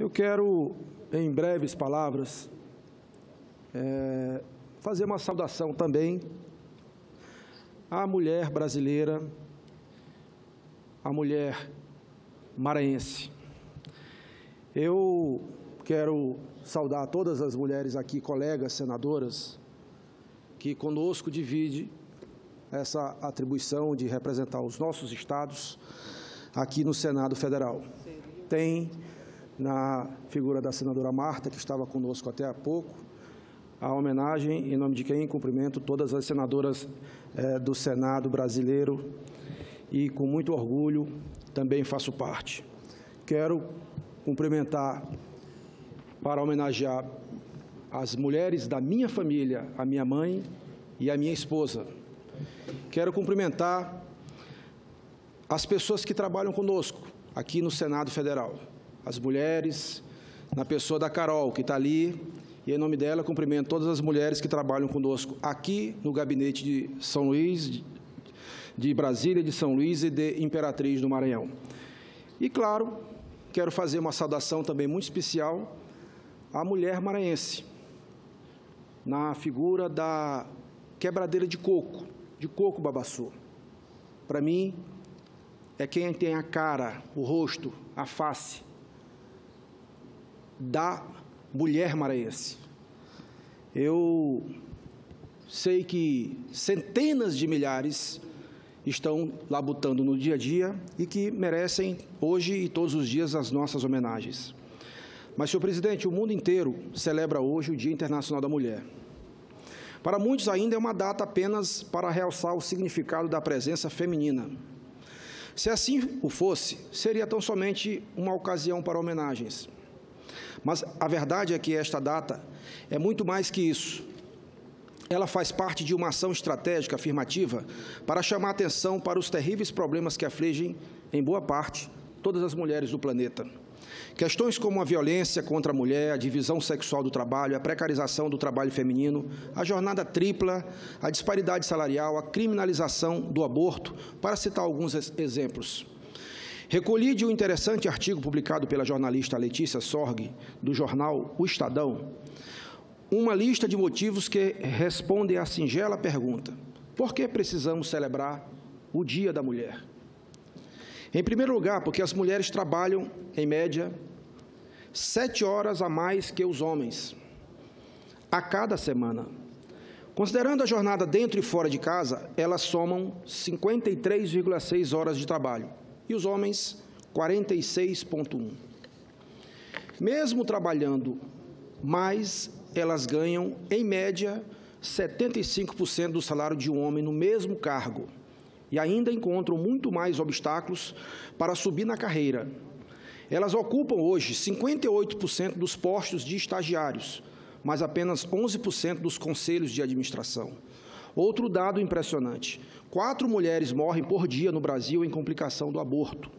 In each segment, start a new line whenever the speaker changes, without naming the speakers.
Eu quero, em breves palavras, é, fazer uma saudação também à mulher brasileira, à mulher maranhense. Eu quero saudar todas as mulheres aqui, colegas senadoras, que conosco divide essa atribuição de representar os nossos estados aqui no Senado Federal. Tem na figura da senadora Marta, que estava conosco até há pouco, a homenagem em nome de quem cumprimento todas as senadoras eh, do Senado brasileiro e com muito orgulho também faço parte. Quero cumprimentar para homenagear as mulheres da minha família, a minha mãe e a minha esposa. Quero cumprimentar as pessoas que trabalham conosco aqui no Senado Federal, as mulheres, na pessoa da Carol, que está ali, e em nome dela cumprimento todas as mulheres que trabalham conosco aqui no gabinete de São Luís, de Brasília, de São Luís e de Imperatriz do Maranhão. E, claro, quero fazer uma saudação também muito especial à mulher maranhense, na figura da quebradeira de coco, de coco babaçu. Para mim, é quem tem a cara, o rosto, a face da mulher maranhense. Eu sei que centenas de milhares estão labutando no dia a dia e que merecem hoje e todos os dias as nossas homenagens. Mas, senhor presidente, o mundo inteiro celebra hoje o Dia Internacional da Mulher. Para muitos ainda é uma data apenas para realçar o significado da presença feminina. Se assim o fosse, seria tão somente uma ocasião para homenagens. Mas a verdade é que esta data é muito mais que isso. Ela faz parte de uma ação estratégica afirmativa para chamar atenção para os terríveis problemas que afligem, em boa parte, todas as mulheres do planeta. Questões como a violência contra a mulher, a divisão sexual do trabalho, a precarização do trabalho feminino, a jornada tripla, a disparidade salarial, a criminalização do aborto, para citar alguns exemplos. Recolhi de um interessante artigo publicado pela jornalista Letícia Sorg, do jornal O Estadão, uma lista de motivos que respondem à singela pergunta: por que precisamos celebrar o Dia da Mulher? Em primeiro lugar, porque as mulheres trabalham, em média, sete horas a mais que os homens, a cada semana. Considerando a jornada dentro e fora de casa, elas somam 53,6 horas de trabalho e os homens 46,1. Mesmo trabalhando mais, elas ganham, em média, 75% do salário de um homem no mesmo cargo e ainda encontram muito mais obstáculos para subir na carreira. Elas ocupam hoje 58% dos postos de estagiários, mas apenas 11% dos conselhos de administração. Outro dado impressionante: quatro mulheres morrem por dia no Brasil em complicação do aborto.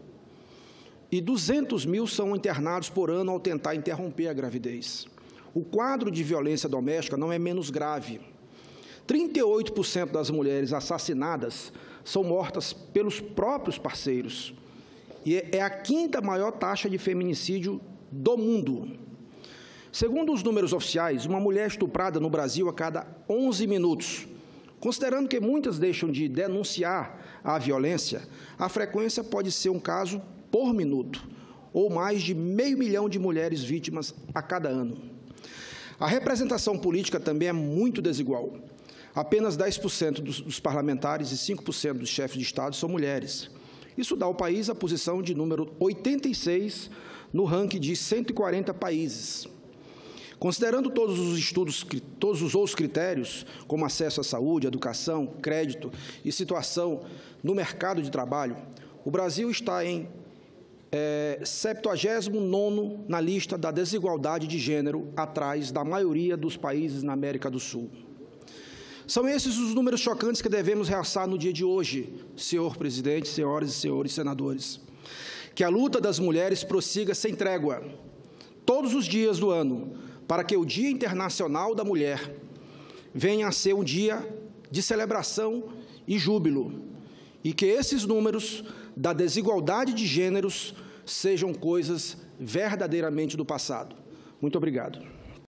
E 200 mil são internados por ano ao tentar interromper a gravidez. O quadro de violência doméstica não é menos grave. 38% das mulheres assassinadas são mortas pelos próprios parceiros. E é a quinta maior taxa de feminicídio do mundo. Segundo os números oficiais, uma mulher estuprada no Brasil a cada 11 minutos Considerando que muitas deixam de denunciar a violência, a frequência pode ser um caso por minuto, ou mais de meio milhão de mulheres vítimas a cada ano. A representação política também é muito desigual. Apenas 10% dos, parlamentares e 5% dos chefes de Estado são mulheres. Isso dá ao país a posição de número 86 no ranking de 140 países. Considerando todos os estudos, todos os outros critérios, como acesso à saúde, educação, crédito e situação no mercado de trabalho, o Brasil está em é, 79 na lista da desigualdade de gênero, atrás da maioria dos países na América do Sul. São esses os números chocantes que devemos realçar no dia de hoje, senhor presidente, senhoras e senhores senadores. Que a luta das mulheres prossiga sem trégua, todos os dias do ano, para que o Dia Internacional da Mulher venha a ser um dia de celebração e júbilo, e que esses números da desigualdade de gêneros sejam coisas verdadeiramente do passado. Muito obrigado.